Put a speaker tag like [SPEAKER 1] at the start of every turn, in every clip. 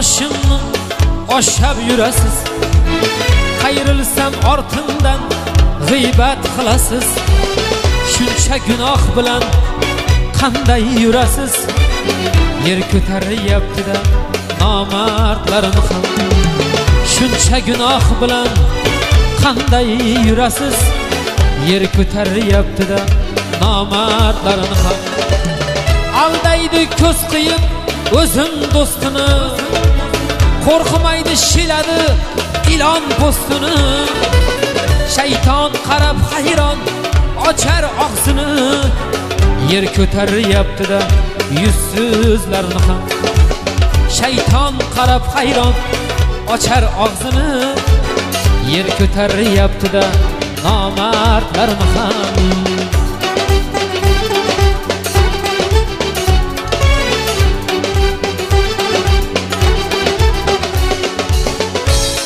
[SPEAKER 1] boshimni oshab yurasiz. Qayrilsam ortimdan g'iybat qilasiz. Shuncha gunoh bilan qanday yurasiz? Yer ko'taryaptida nomardlarim ham. Shuncha gunoh bilan qanday yurasiz? Yer ko'taryaptida nomardlarim ham. Aldaydi ko'z qiyib o'zim do'stini. Qo'rqmaydi shiladi ilon po'stini. Shayton qarab hayron ochar og'zini. Yer ko'taryaptida yuzsizlarni ham. Shayton qarab hayron ochar og'zini. Yer ko'taryaptida nomardlarni ham.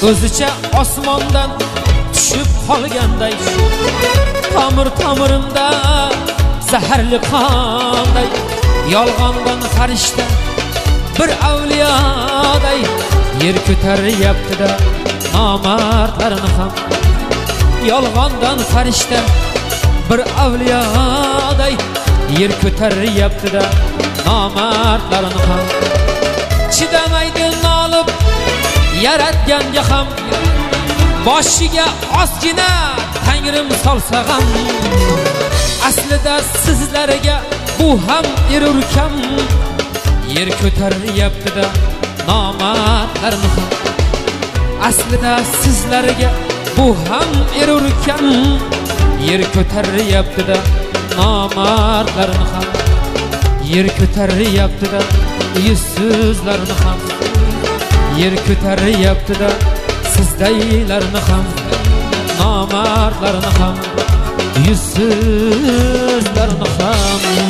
[SPEAKER 1] O'zicha osmondan tushib qolganday. Tomir tomirimda zaharli qonday. Yolg'ondan farishta bir avliyoday. Yer ko'taryaptida nomardlarni ham. Yolg'ondan farishta bir avliyoday. Yer ko'taryaptida nomardlarni ham. Chidamaydi yaratganga ham boshiga ozgina tangrim solsa ham aslida sizlarga bu ham erurkam yer ko'taryaptida nomardlarni ham aslida sizlarga bu ham erurkam yer ko'taryaptida nomardlarni ham yer ko'taryaptida yuzsizlarni ham yer ko'taryaptida sizdaylarni ham nomardlarni ham yuzsizlarni ham.